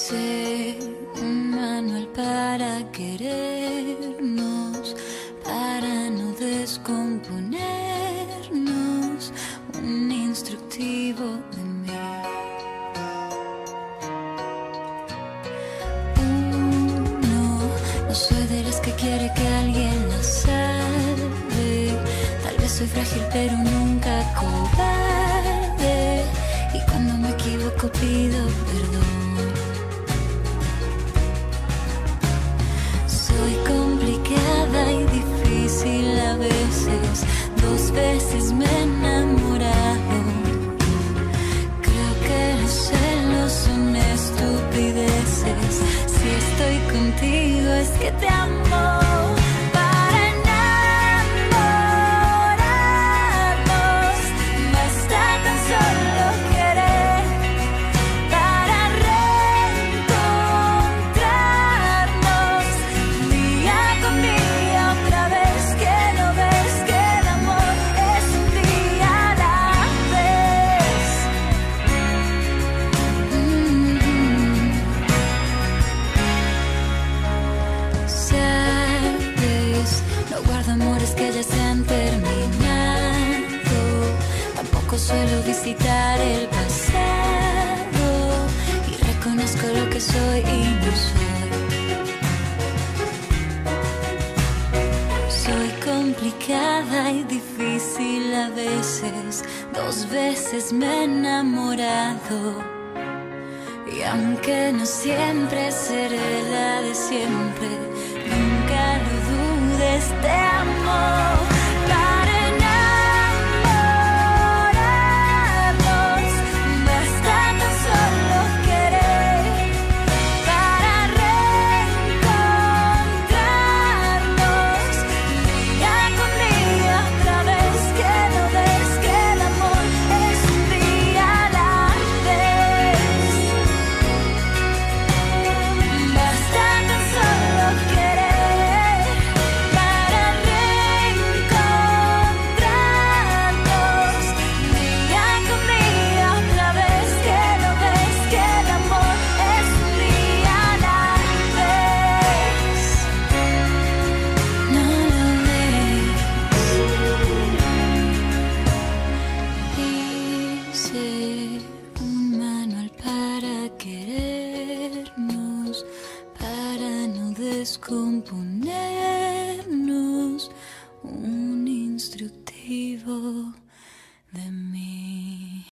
Sé un manual para querernos, para no descomponernos, un instructivo de mí. Uno, no soy de las que quiere que alguien la salve, tal vez soy frágil pero nunca cobarde. Dos veces me he enamorado. Creo que los celos son estupideces. Si estoy contigo es que te amo. Guardo amores que ya se han terminado. Tampoco suelo visitar el pasado. Y reconozco lo que soy y no soy. Soy complicada y difícil a veces. Dos veces me he enamorado. Y aunque no siempre seré la de siempre, descomponernos, un instructivo